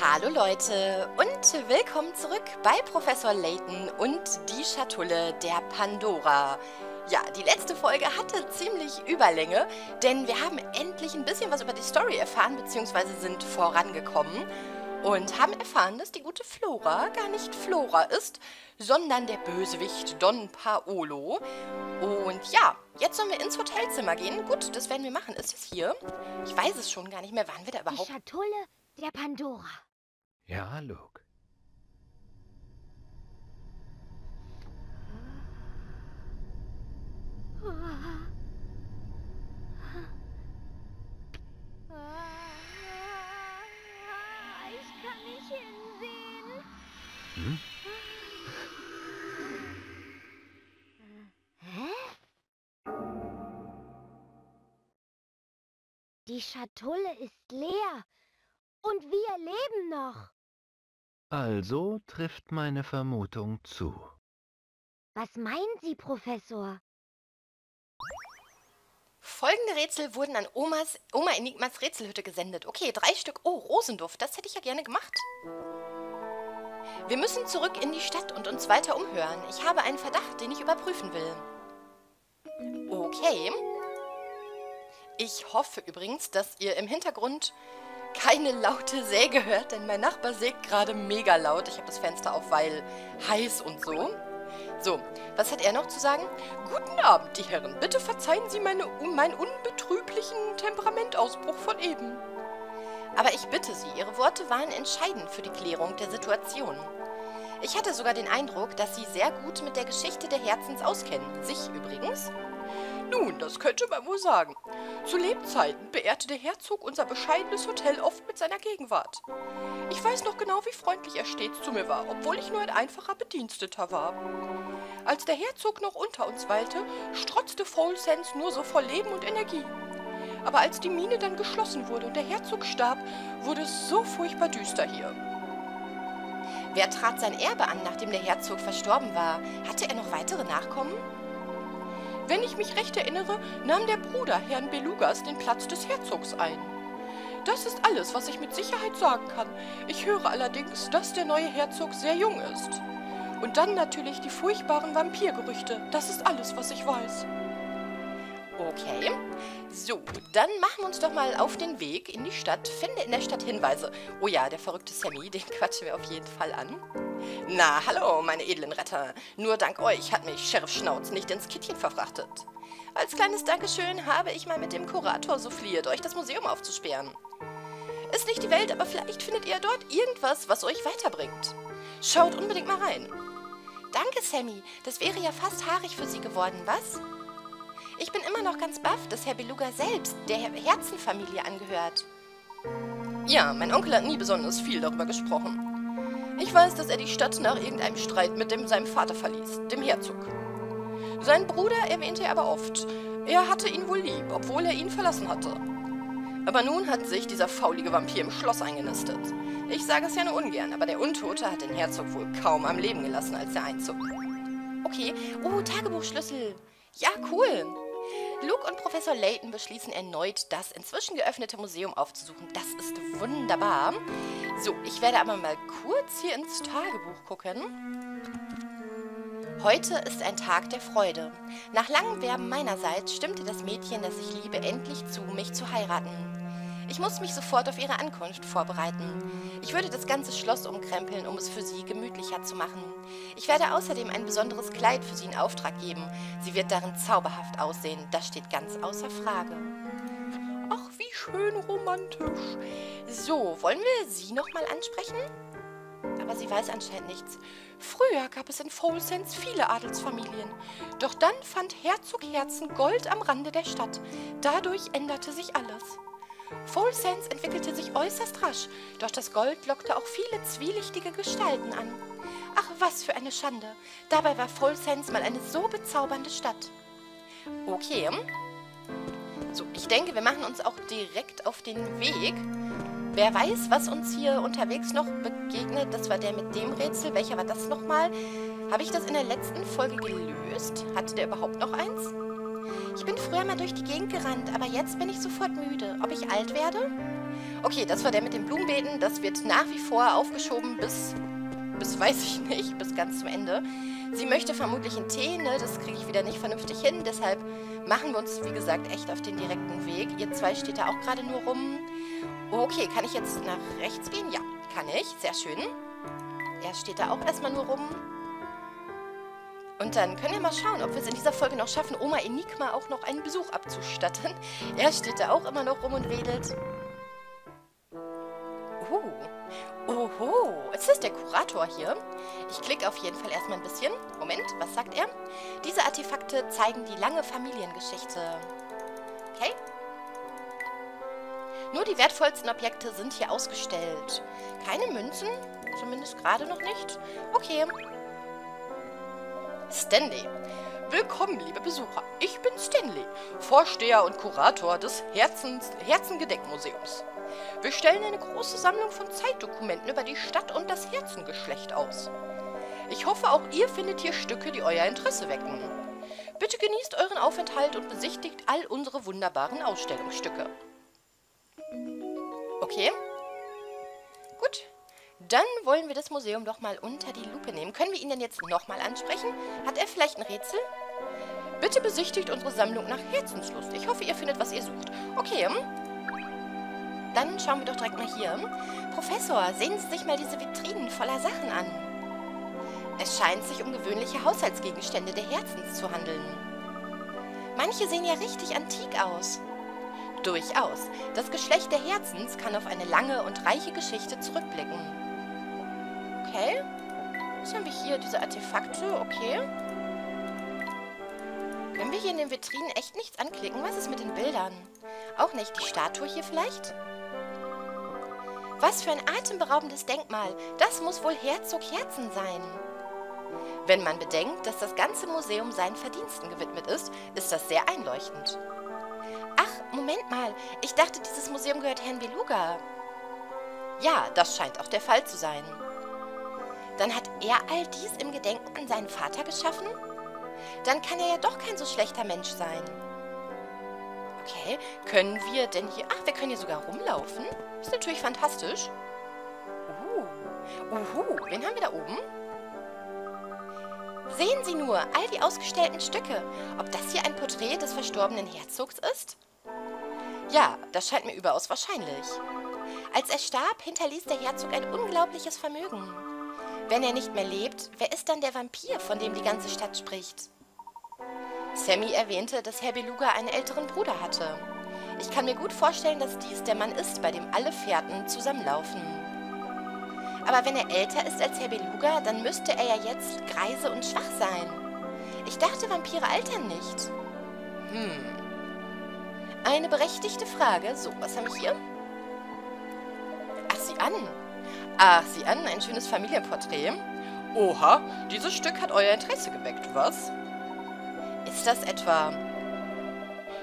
Hallo Leute und willkommen zurück bei Professor Layton und die Schatulle der Pandora. Ja, die letzte Folge hatte ziemlich Überlänge, denn wir haben endlich ein bisschen was über die Story erfahren, beziehungsweise sind vorangekommen und haben erfahren, dass die gute Flora gar nicht Flora ist, sondern der Bösewicht Don Paolo. Und ja, jetzt sollen wir ins Hotelzimmer gehen. Gut, das werden wir machen. Ist es hier? Ich weiß es schon gar nicht mehr. Waren wir da überhaupt? Die Schatulle der Pandora. Ja, Luke. Ich kann nicht hinsehen. Hm? Die Schatulle ist leer. Und wir leben noch. Also trifft meine Vermutung zu. Was meinen Sie, Professor? Folgende Rätsel wurden an Omas, Oma Enigmas Rätselhütte gesendet. Okay, drei Stück. Oh, Rosenduft. Das hätte ich ja gerne gemacht. Wir müssen zurück in die Stadt und uns weiter umhören. Ich habe einen Verdacht, den ich überprüfen will. Okay. Ich hoffe übrigens, dass ihr im Hintergrund keine laute Säge hört, denn mein Nachbar sägt gerade mega laut. Ich habe das Fenster auf, weil heiß und so. So, was hat er noch zu sagen? Guten Abend, die Herren. Bitte verzeihen Sie meine, meinen unbetrüblichen Temperamentausbruch von eben. Aber ich bitte Sie, Ihre Worte waren entscheidend für die Klärung der Situation. Ich hatte sogar den Eindruck, dass Sie sehr gut mit der Geschichte der Herzens auskennen. Sich übrigens. Nun, das könnte man wohl sagen. Zu Lebzeiten beehrte der Herzog unser bescheidenes Hotel oft mit seiner Gegenwart. Ich weiß noch genau, wie freundlich er stets zu mir war, obwohl ich nur ein einfacher Bediensteter war. Als der Herzog noch unter uns weilte, strotzte Foulsense nur so voll Leben und Energie. Aber als die Mine dann geschlossen wurde und der Herzog starb, wurde es so furchtbar düster hier. Wer trat sein Erbe an, nachdem der Herzog verstorben war? Hatte er noch weitere Nachkommen? Wenn ich mich recht erinnere, nahm der Bruder Herrn Belugas den Platz des Herzogs ein. Das ist alles, was ich mit Sicherheit sagen kann. Ich höre allerdings, dass der neue Herzog sehr jung ist. Und dann natürlich die furchtbaren Vampirgerüchte. Das ist alles, was ich weiß. Okay. So, dann machen wir uns doch mal auf den Weg in die Stadt. Finde in der Stadt Hinweise. Oh ja, der verrückte Sammy, den quatschen wir auf jeden Fall an. Na, hallo, meine edlen Retter. Nur dank euch hat mich Sheriff Schnauz nicht ins Kittchen verfrachtet. Als kleines Dankeschön habe ich mal mit dem Kurator souffliert, euch das Museum aufzusperren. Ist nicht die Welt, aber vielleicht findet ihr dort irgendwas, was euch weiterbringt. Schaut unbedingt mal rein. Danke, Sammy. Das wäre ja fast haarig für Sie geworden, was? Ich bin immer noch ganz baff, dass Herr Beluga selbst der Herzenfamilie angehört. Ja, mein Onkel hat nie besonders viel darüber gesprochen. Ich weiß, dass er die Stadt nach irgendeinem Streit mit dem, seinem Vater verließ, dem Herzog. Sein Bruder erwähnte er aber oft. Er hatte ihn wohl lieb, obwohl er ihn verlassen hatte. Aber nun hat sich dieser faulige Vampir im Schloss eingenistet. Ich sage es ja nur ungern, aber der Untote hat den Herzog wohl kaum am Leben gelassen, als er einzog. Okay. Oh, Tagebuchschlüssel. Ja, cool. Luke und Professor Layton beschließen erneut, das inzwischen geöffnete Museum aufzusuchen. Das ist wunderbar. So, ich werde aber mal kurz hier ins Tagebuch gucken. Heute ist ein Tag der Freude. Nach langem Werben meinerseits stimmte das Mädchen, das ich liebe, endlich zu, mich zu heiraten. Ich muss mich sofort auf ihre Ankunft vorbereiten. Ich würde das ganze Schloss umkrempeln, um es für sie gemütlicher zu machen. Ich werde außerdem ein besonderes Kleid für sie in Auftrag geben. Sie wird darin zauberhaft aussehen, das steht ganz außer Frage. Ach, wie schön romantisch. So, wollen wir sie nochmal ansprechen? Aber sie weiß anscheinend nichts. Früher gab es in Folsense viele Adelsfamilien. Doch dann fand Herzog Herzen Gold am Rande der Stadt. Dadurch änderte sich alles. Folsense entwickelte sich äußerst rasch, doch das Gold lockte auch viele zwielichtige Gestalten an. Ach, was für eine Schande. Dabei war Folsense mal eine so bezaubernde Stadt. Okay. So, ich denke, wir machen uns auch direkt auf den Weg. Wer weiß, was uns hier unterwegs noch begegnet. Das war der mit dem Rätsel. Welcher war das nochmal? Habe ich das in der letzten Folge gelöst? Hatte der überhaupt noch eins? Ich bin früher mal durch die Gegend gerannt, aber jetzt bin ich sofort müde. Ob ich alt werde? Okay, das war der mit den Blumenbeeten. Das wird nach wie vor aufgeschoben bis, bis weiß ich nicht, bis ganz zum Ende. Sie möchte vermutlich einen Tee, ne? Das kriege ich wieder nicht vernünftig hin. Deshalb machen wir uns, wie gesagt, echt auf den direkten Weg. Ihr zwei steht da auch gerade nur rum. Okay, kann ich jetzt nach rechts gehen? Ja, kann ich. Sehr schön. Er steht da auch erstmal nur rum. Und dann können wir mal schauen, ob wir es in dieser Folge noch schaffen, Oma Enigma auch noch einen Besuch abzustatten. Er steht da auch immer noch rum und wedelt. Uh. Oho, ist das der Kurator hier? Ich klicke auf jeden Fall erstmal ein bisschen. Moment, was sagt er? Diese Artefakte zeigen die lange Familiengeschichte. Okay. Nur die wertvollsten Objekte sind hier ausgestellt. Keine Münzen? Zumindest gerade noch nicht. Okay. Stanley. Willkommen, liebe Besucher. Ich bin Stanley, Vorsteher und Kurator des Herzens, Herzengedeckmuseums. Wir stellen eine große Sammlung von Zeitdokumenten über die Stadt und das Herzengeschlecht aus. Ich hoffe, auch ihr findet hier Stücke, die euer Interesse wecken. Bitte genießt euren Aufenthalt und besichtigt all unsere wunderbaren Ausstellungsstücke. Okay. Gut. Dann wollen wir das Museum doch mal unter die Lupe nehmen. Können wir ihn denn jetzt nochmal ansprechen? Hat er vielleicht ein Rätsel? Bitte besichtigt unsere Sammlung nach Herzenslust. Ich hoffe, ihr findet, was ihr sucht. Okay. Hm? Dann schauen wir doch direkt mal hier. Professor, sehen Sie sich mal diese Vitrinen voller Sachen an. Es scheint sich um gewöhnliche Haushaltsgegenstände der Herzens zu handeln. Manche sehen ja richtig antik aus. Durchaus. Das Geschlecht der Herzens kann auf eine lange und reiche Geschichte zurückblicken. Okay. Was haben wir hier? Diese Artefakte. Okay. Können wir hier in den Vitrinen echt nichts anklicken? Was ist mit den Bildern? Auch nicht. Die Statue hier vielleicht? Was für ein atemberaubendes Denkmal. Das muss wohl Herzog Herzen sein. Wenn man bedenkt, dass das ganze Museum seinen Verdiensten gewidmet ist, ist das sehr einleuchtend. Ach, Moment mal. Ich dachte, dieses Museum gehört Herrn Beluga. Ja, das scheint auch der Fall zu sein. Dann hat er all dies im Gedenken an seinen Vater geschaffen? Dann kann er ja doch kein so schlechter Mensch sein. Okay, können wir denn hier... Ach, wir können hier sogar rumlaufen. Ist natürlich fantastisch. Uh, uhu, wen haben wir da oben? Sehen Sie nur, all die ausgestellten Stücke. Ob das hier ein Porträt des verstorbenen Herzogs ist? Ja, das scheint mir überaus wahrscheinlich. Als er starb, hinterließ der Herzog ein unglaubliches Vermögen. Wenn er nicht mehr lebt, wer ist dann der Vampir, von dem die ganze Stadt spricht? Sammy erwähnte, dass Herr Beluga einen älteren Bruder hatte. Ich kann mir gut vorstellen, dass dies der Mann ist, bei dem alle Fährten zusammenlaufen. Aber wenn er älter ist als Herr Beluga, dann müsste er ja jetzt greise und schwach sein. Ich dachte, Vampire altern nicht. Hm. Eine berechtigte Frage. So, was haben wir hier? Ach, sieh an. Ach, sieh an, ein schönes Familienporträt. Oha, dieses Stück hat euer Interesse geweckt, was? Ist das etwa...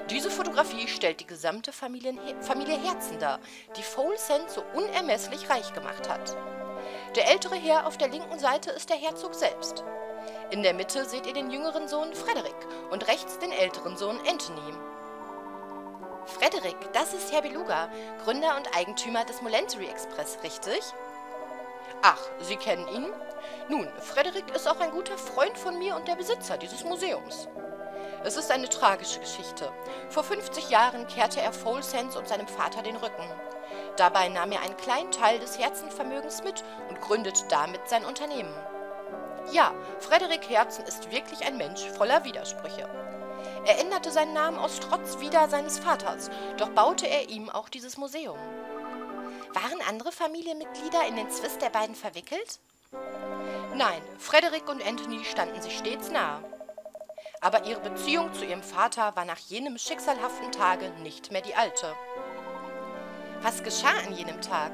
Diese Fotografie stellt die gesamte Familie, Familie Herzen dar, die Folesend so unermesslich reich gemacht hat. Der ältere Herr auf der linken Seite ist der Herzog selbst. In der Mitte seht ihr den jüngeren Sohn Frederick und rechts den älteren Sohn Anthony. Frederick, das ist Herr Beluga, Gründer und Eigentümer des Molentery Express, richtig? Ach, Sie kennen ihn? Nun, Frederick ist auch ein guter Freund von mir und der Besitzer dieses Museums. Es ist eine tragische Geschichte. Vor 50 Jahren kehrte er Folsense und seinem Vater den Rücken. Dabei nahm er einen kleinen Teil des Herzenvermögens mit und gründete damit sein Unternehmen. Ja, Frederik Herzen ist wirklich ein Mensch voller Widersprüche. Er änderte seinen Namen aus Trotz wieder seines Vaters, doch baute er ihm auch dieses Museum. Waren andere Familienmitglieder in den Zwist der beiden verwickelt? Nein, Frederik und Anthony standen sich stets nahe. Aber ihre Beziehung zu ihrem Vater war nach jenem schicksalhaften Tage nicht mehr die alte. Was geschah an jenem Tag?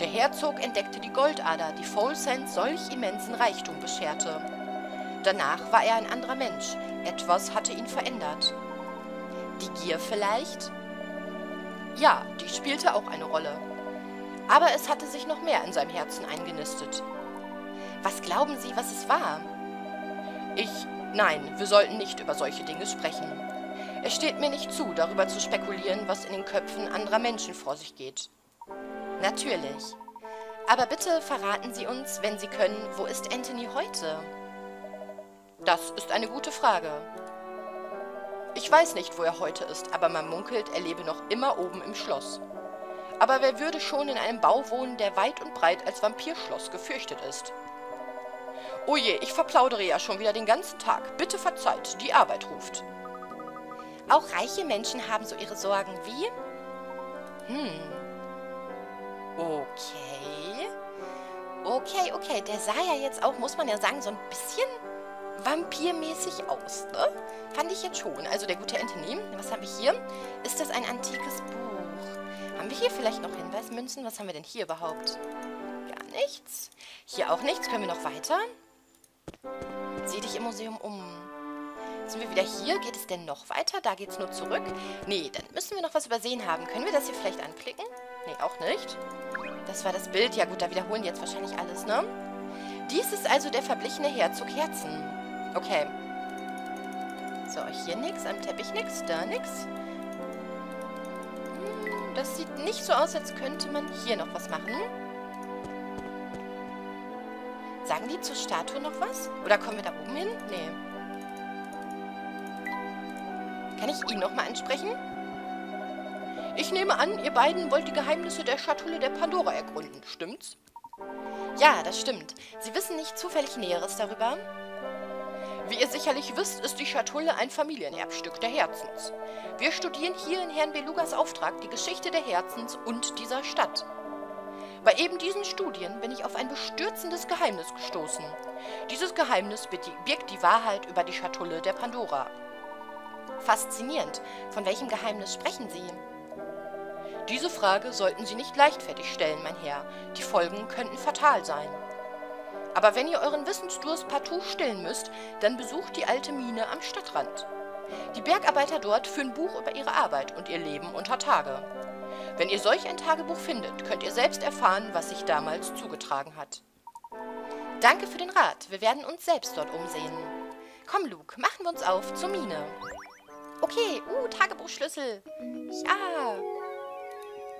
Der Herzog entdeckte die Goldader, die Folsend solch immensen Reichtum bescherte. Danach war er ein anderer Mensch. Etwas hatte ihn verändert. Die Gier vielleicht? Ja, die spielte auch eine Rolle. Aber es hatte sich noch mehr in seinem Herzen eingenistet. Was glauben Sie, was es war? Ich, nein, wir sollten nicht über solche Dinge sprechen. Es steht mir nicht zu, darüber zu spekulieren, was in den Köpfen anderer Menschen vor sich geht. Natürlich. Aber bitte verraten Sie uns, wenn Sie können, wo ist Anthony heute? Das ist eine gute Frage. Ich weiß nicht, wo er heute ist, aber man munkelt, er lebe noch immer oben im Schloss. Aber wer würde schon in einem Bau wohnen, der weit und breit als Vampirschloss gefürchtet ist? Oh je, ich verplaudere ja schon wieder den ganzen Tag. Bitte verzeiht, die Arbeit ruft. Auch reiche Menschen haben so ihre Sorgen wie... Hm. Okay. Okay, okay. Der sah ja jetzt auch, muss man ja sagen, so ein bisschen vampirmäßig aus, ne? Fand ich jetzt schon. Also der gute Anthony. Was haben wir hier? Ist das ein antikes Buch? Haben wir hier vielleicht noch Hinweismünzen? Was haben wir denn hier überhaupt? Gar nichts. Hier auch nichts. Können wir noch weiter? Sieh dich im Museum um. Sind wir wieder hier? Geht es denn noch weiter? Da geht es nur zurück. Nee, dann müssen wir noch was übersehen haben. Können wir das hier vielleicht anklicken? Nee, auch nicht. Das war das Bild. Ja gut, da wiederholen jetzt wahrscheinlich alles, ne? Dies ist also der verblichene Herzog Herzen. Okay. So, hier nix, am Teppich nix, da nix. Hm, das sieht nicht so aus, als könnte man hier noch was machen. Sagen die zur Statue noch was? Oder kommen wir da oben hin? Nee. Kann ich ihn nochmal ansprechen? Ich nehme an, ihr beiden wollt die Geheimnisse der Schatulle der Pandora ergründen, stimmt's? Ja, das stimmt. Sie wissen nicht zufällig Näheres darüber? Wie ihr sicherlich wisst, ist die Schatulle ein Familienerbstück der Herzens. Wir studieren hier in Herrn Belugas Auftrag die Geschichte der Herzens und dieser Stadt. Bei eben diesen Studien bin ich auf ein bestürzendes Geheimnis gestoßen. Dieses Geheimnis birgt die Wahrheit über die Schatulle der Pandora. Faszinierend. Von welchem Geheimnis sprechen Sie? Diese Frage sollten Sie nicht leichtfertig stellen, mein Herr. Die Folgen könnten fatal sein. Aber wenn ihr euren Wissensdurst partout stillen müsst, dann besucht die alte Mine am Stadtrand. Die Bergarbeiter dort führen Buch über ihre Arbeit und ihr Leben unter Tage. Wenn ihr solch ein Tagebuch findet, könnt ihr selbst erfahren, was sich damals zugetragen hat. Danke für den Rat. Wir werden uns selbst dort umsehen. Komm, Luke, machen wir uns auf zur Mine. Okay, uh, Tagebuchschlüssel. Ja.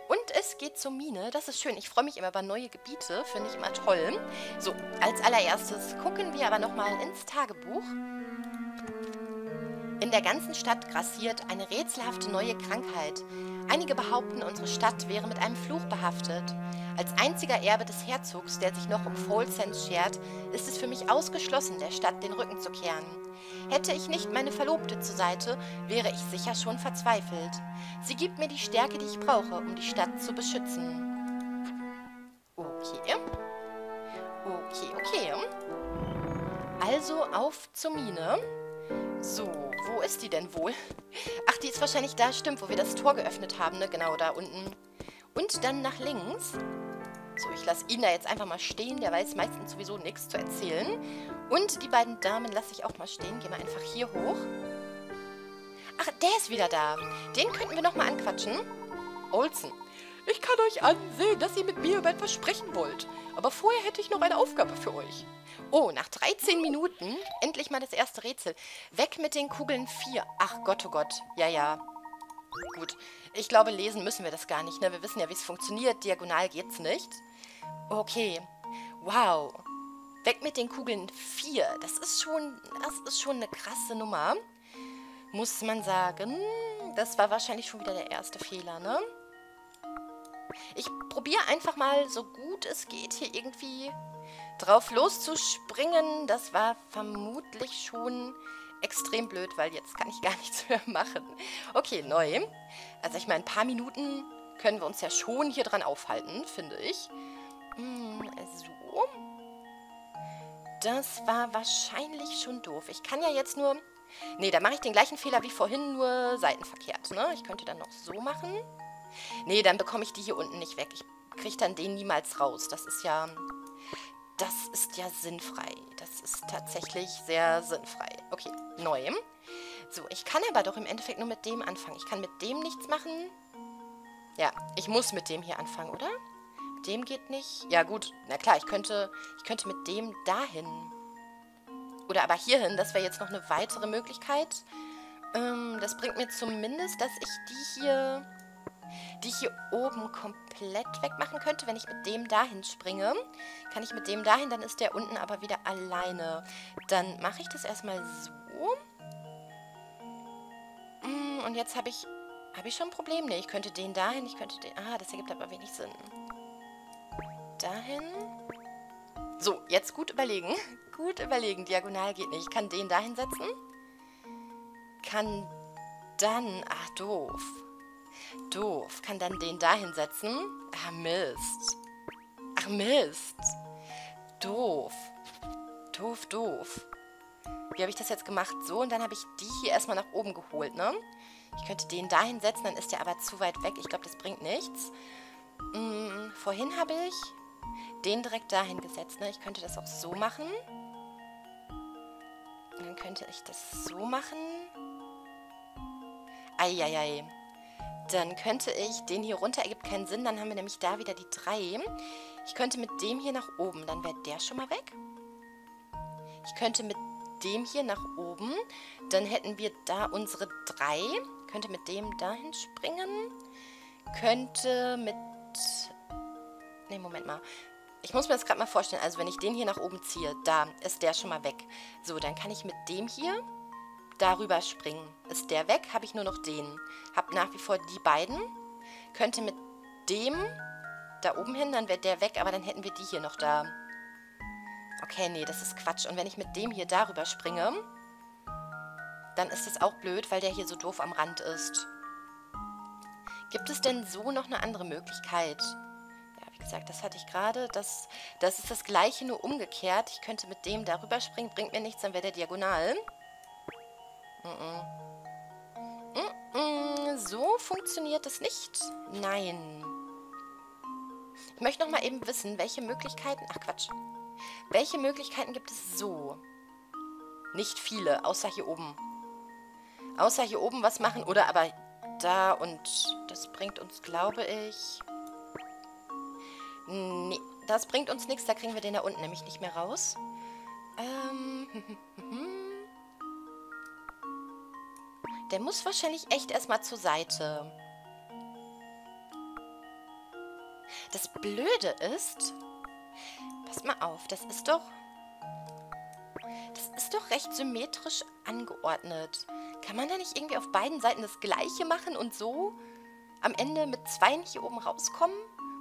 Und es geht zur Mine. Das ist schön. Ich freue mich immer über neue Gebiete. Finde ich immer toll. So, als allererstes gucken wir aber nochmal ins Tagebuch. In der ganzen Stadt grassiert eine rätselhafte neue Krankheit. Einige behaupten, unsere Stadt wäre mit einem Fluch behaftet. Als einziger Erbe des Herzogs, der sich noch um Folsense schert, ist es für mich ausgeschlossen, der Stadt den Rücken zu kehren. Hätte ich nicht meine Verlobte zur Seite, wäre ich sicher schon verzweifelt. Sie gibt mir die Stärke, die ich brauche, um die Stadt zu beschützen. Okay. Okay, okay. Also auf zur Mine. So, wo ist die denn wohl? Ach, die ist wahrscheinlich da, stimmt, wo wir das Tor geöffnet haben, ne? Genau, da unten. Und dann nach links. So, ich lasse ihn da jetzt einfach mal stehen. Der weiß meistens sowieso nichts zu erzählen. Und die beiden Damen lasse ich auch mal stehen. Gehen wir einfach hier hoch. Ach, der ist wieder da. Den könnten wir nochmal anquatschen. Olsen. Ich kann euch ansehen, dass ihr mit mir über etwas sprechen wollt. Aber vorher hätte ich noch eine Aufgabe für euch. Oh, nach 13 Minuten endlich mal das erste Rätsel. Weg mit den Kugeln 4. Ach Gott, oh Gott. Ja, ja. Gut. Ich glaube, lesen müssen wir das gar nicht. Ne? Wir wissen ja, wie es funktioniert. Diagonal geht's nicht. Okay. Wow. Weg mit den Kugeln 4. Das ist schon, das ist schon eine krasse Nummer. Muss man sagen. Das war wahrscheinlich schon wieder der erste Fehler, ne? Ich probiere einfach mal, so gut es geht, hier irgendwie drauf loszuspringen. Das war vermutlich schon extrem blöd, weil jetzt kann ich gar nichts mehr machen. Okay, neu. Also ich meine, ein paar Minuten können wir uns ja schon hier dran aufhalten, finde ich. Hm, so. Das war wahrscheinlich schon doof. Ich kann ja jetzt nur... Nee, da mache ich den gleichen Fehler wie vorhin, nur seitenverkehrt. Ne? Ich könnte dann noch so machen. Nee, dann bekomme ich die hier unten nicht weg. Ich kriege dann den niemals raus. Das ist ja... Das ist ja sinnfrei. Das ist tatsächlich sehr sinnfrei. Okay, neu. So, ich kann aber doch im Endeffekt nur mit dem anfangen. Ich kann mit dem nichts machen. Ja, ich muss mit dem hier anfangen, oder? Dem geht nicht. Ja gut, na klar, ich könnte, ich könnte mit dem dahin. Oder aber hierhin, das wäre jetzt noch eine weitere Möglichkeit. Ähm, das bringt mir zumindest, dass ich die hier, die hier oben komplett wegmachen könnte. Wenn ich mit dem dahin springe, kann ich mit dem dahin, dann ist der unten aber wieder alleine. Dann mache ich das erstmal so. Mm, und jetzt habe ich, habe ich schon ein Problem? Ne, ich könnte den dahin, ich könnte den, ah, das ergibt aber wenig Sinn. Dahin. So, jetzt gut überlegen. Gut überlegen. Diagonal geht nicht. Ich kann den dahin setzen kann dann... Ach, doof. Doof. Kann dann den da hinsetzen. Ach, Mist. Ach, Mist. Doof. Doof, doof. Wie habe ich das jetzt gemacht? So, und dann habe ich die hier erstmal nach oben geholt, ne? Ich könnte den da hinsetzen, dann ist der aber zu weit weg. Ich glaube, das bringt nichts. Hm, vorhin habe ich den direkt dahin gesetzt, ne? Ich könnte das auch so machen. Dann könnte ich das so machen. Eieiei. Dann könnte ich, den hier runter ergibt keinen Sinn, dann haben wir nämlich da wieder die 3. Ich könnte mit dem hier nach oben, dann wäre der schon mal weg. Ich könnte mit dem hier nach oben, dann hätten wir da unsere 3. Könnte mit dem dahin springen. Könnte mit... Ne, Moment mal. Ich muss mir das gerade mal vorstellen. Also wenn ich den hier nach oben ziehe, da ist der schon mal weg. So, dann kann ich mit dem hier darüber springen. Ist der weg, habe ich nur noch den. Habe nach wie vor die beiden. Könnte mit dem da oben hin, dann wäre der weg, aber dann hätten wir die hier noch da. Okay, nee, das ist Quatsch. Und wenn ich mit dem hier darüber springe, dann ist das auch blöd, weil der hier so doof am Rand ist. Gibt es denn so noch eine andere Möglichkeit? Ja, wie gesagt, das hatte ich gerade. Das, das ist das gleiche, nur umgekehrt. Ich könnte mit dem darüber springen, bringt mir nichts, dann wäre der diagonal. So funktioniert es nicht. Nein. Ich möchte noch mal eben wissen, welche Möglichkeiten... Ach, Quatsch. Welche Möglichkeiten gibt es so? Nicht viele, außer hier oben. Außer hier oben was machen oder aber da und das bringt uns, glaube ich... Nee, das bringt uns nichts, da kriegen wir den da unten nämlich nicht mehr raus. Ähm... Der muss wahrscheinlich echt erstmal zur Seite. Das Blöde ist... Pass mal auf, das ist doch... Das ist doch recht symmetrisch angeordnet. Kann man da nicht irgendwie auf beiden Seiten das Gleiche machen und so am Ende mit zwei hier oben rauskommen?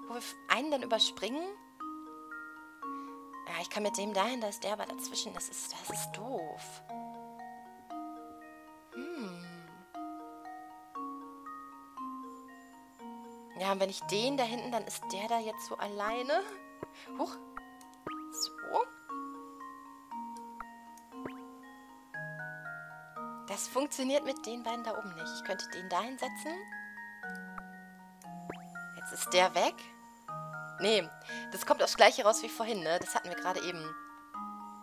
Wo wir einen dann überspringen? Ja, ich kann mit dem dahin, da ist der aber dazwischen. Das ist, das ist doof. Ja, und wenn ich den da hinten, dann ist der da jetzt so alleine. Huch. So. Das funktioniert mit den beiden da oben nicht. Ich könnte den da hinsetzen. Jetzt ist der weg. Nee, das kommt aufs gleiche raus wie vorhin, ne? Das hatten wir gerade eben.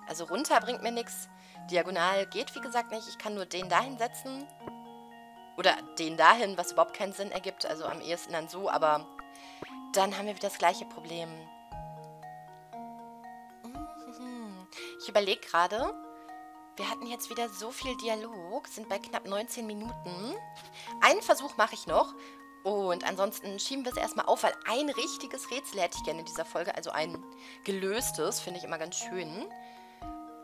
Also runter bringt mir nichts. Diagonal geht, wie gesagt, nicht. Ich kann nur den da hinsetzen. Oder den dahin, was überhaupt keinen Sinn ergibt. Also am ehesten dann so, aber dann haben wir wieder das gleiche Problem. Ich überlege gerade, wir hatten jetzt wieder so viel Dialog, sind bei knapp 19 Minuten. Einen Versuch mache ich noch. Und ansonsten schieben wir es erstmal auf, weil ein richtiges Rätsel hätte ich gerne in dieser Folge. Also ein gelöstes, finde ich immer ganz schön.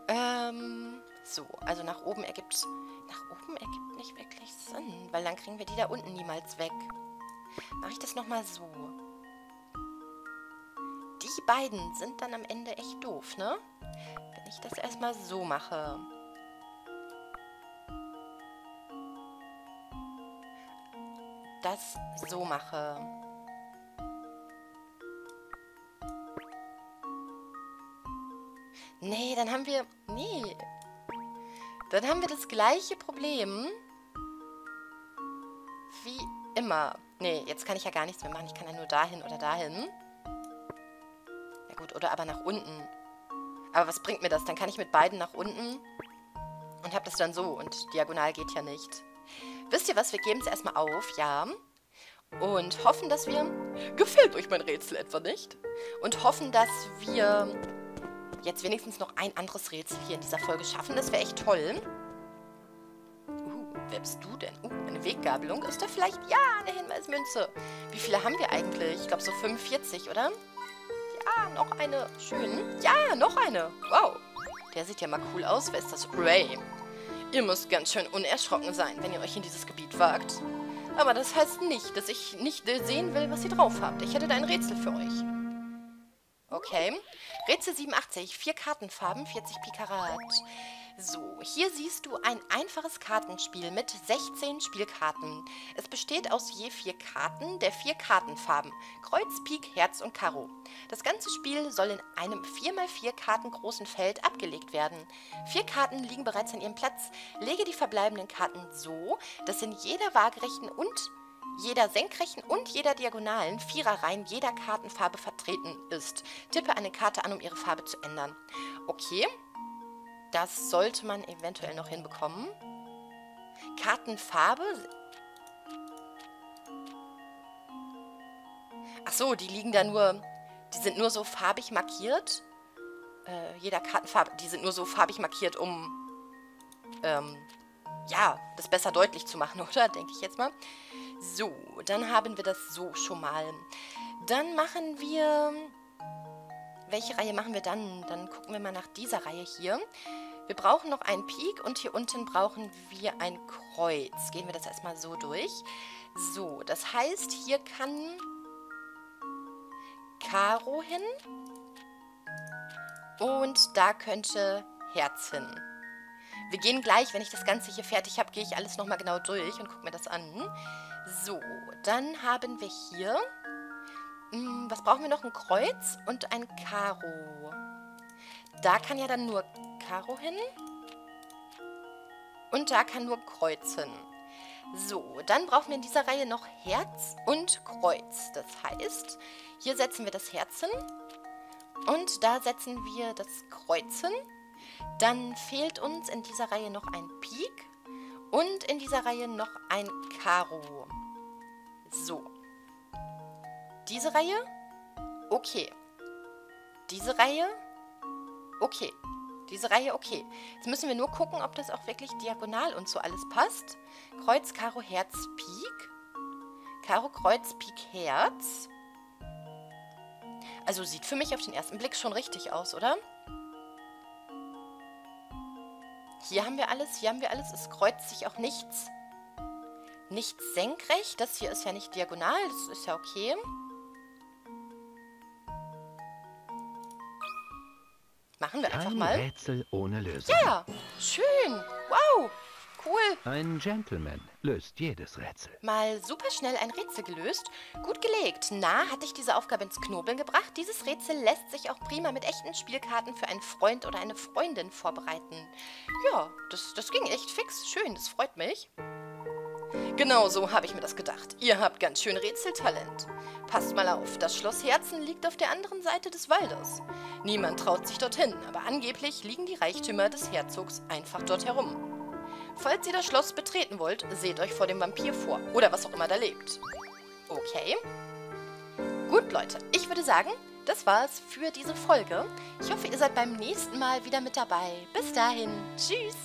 Ähm, so, also nach oben ergibt nach oben ergibt nicht wirklich Sinn, weil dann kriegen wir die da unten niemals weg. Mache ich das nochmal so. Die beiden sind dann am Ende echt doof, ne? Wenn ich das erstmal so mache. Das so mache. Nee, dann haben wir... Nee, dann haben wir das gleiche Problem wie immer. Nee, jetzt kann ich ja gar nichts mehr machen. Ich kann ja nur dahin oder dahin. Ja gut, oder aber nach unten. Aber was bringt mir das? Dann kann ich mit beiden nach unten und habe das dann so. Und diagonal geht ja nicht. Wisst ihr was? Wir geben es erstmal auf, ja. Und hoffen, dass wir... Gefällt euch mein Rätsel etwa nicht? Und hoffen, dass wir jetzt wenigstens noch ein anderes Rätsel hier in dieser Folge schaffen. Das wäre echt toll. Uh. Wer bist du denn? Uh, eine Weggabelung. Ist da vielleicht... Ja, eine Hinweismünze. Wie viele haben wir eigentlich? Ich glaube so 45, oder? Ja, noch eine. Schön. Ja, noch eine. Wow. Der sieht ja mal cool aus. Wer ist das? Ray. Ihr müsst ganz schön unerschrocken sein, wenn ihr euch in dieses Gebiet wagt. Aber das heißt nicht, dass ich nicht sehen will, was ihr drauf habt. Ich hätte da ein Rätsel für euch. Okay. Rätsel 87. Vier Kartenfarben, 40 Pikarat. So, hier siehst du ein einfaches Kartenspiel mit 16 Spielkarten. Es besteht aus je vier Karten der vier Kartenfarben. Kreuz, Pik, Herz und Karo. Das ganze Spiel soll in einem 4x4 Karten großen Feld abgelegt werden. Vier Karten liegen bereits an ihrem Platz. Lege die verbleibenden Karten so, dass in jeder waagerechten und jeder senkrechten und jeder diagonalen Viererreihen jeder Kartenfarbe vertreten ist. Tippe eine Karte an, um ihre Farbe zu ändern. Okay, das sollte man eventuell noch hinbekommen. Kartenfarbe. Ach so, die liegen da nur... Die sind nur so farbig markiert. Äh, jeder Kartenfarbe... Die sind nur so farbig markiert, um... Ähm, ja, das besser deutlich zu machen, oder? Denke ich jetzt mal. So, dann haben wir das so schon mal. Dann machen wir... Welche Reihe machen wir dann? Dann gucken wir mal nach dieser Reihe hier. Wir brauchen noch einen Pik und hier unten brauchen wir ein Kreuz. Gehen wir das erstmal so durch. So, das heißt, hier kann Karo hin. Und da könnte Herz hin. Wir gehen gleich, wenn ich das Ganze hier fertig habe, gehe ich alles nochmal genau durch und gucke mir das an. So, dann haben wir hier... Hm, was brauchen wir noch? Ein Kreuz und ein Karo. Da kann ja dann nur Karo hin. Und da kann nur Kreuz hin. So, dann brauchen wir in dieser Reihe noch Herz und Kreuz. Das heißt, hier setzen wir das Herz hin. Und da setzen wir das Kreuz hin. Dann fehlt uns in dieser Reihe noch ein Pik. Und in dieser Reihe noch ein Karo. So. Diese Reihe? Okay. Diese Reihe? Okay. Diese Reihe, okay. Jetzt müssen wir nur gucken, ob das auch wirklich diagonal und so alles passt. Kreuz, Karo, Herz, Pik. Karo, Kreuz, Pik, Herz. Also sieht für mich auf den ersten Blick schon richtig aus, oder? Hier haben wir alles, hier haben wir alles. Es kreuzt sich auch nichts. Nichts senkrecht. Das hier ist ja nicht diagonal, das ist ja okay. Machen wir einfach Ein mal. Rätsel ohne Lösung. Ja, schön. Wow, cool. Ein Gentleman löst jedes Rätsel. Mal super schnell ein Rätsel gelöst. Gut gelegt. Na, hat dich diese Aufgabe ins Knobeln gebracht? Dieses Rätsel lässt sich auch prima mit echten Spielkarten für einen Freund oder eine Freundin vorbereiten. Ja, das, das ging echt fix. Schön, das freut mich. Genau so habe ich mir das gedacht. Ihr habt ganz schön Rätseltalent. Passt mal auf, das Schloss Herzen liegt auf der anderen Seite des Waldes. Niemand traut sich dorthin, aber angeblich liegen die Reichtümer des Herzogs einfach dort herum. Falls ihr das Schloss betreten wollt, seht euch vor dem Vampir vor oder was auch immer da lebt. Okay. Gut, Leute, ich würde sagen, das war's für diese Folge. Ich hoffe, ihr seid beim nächsten Mal wieder mit dabei. Bis dahin, tschüss!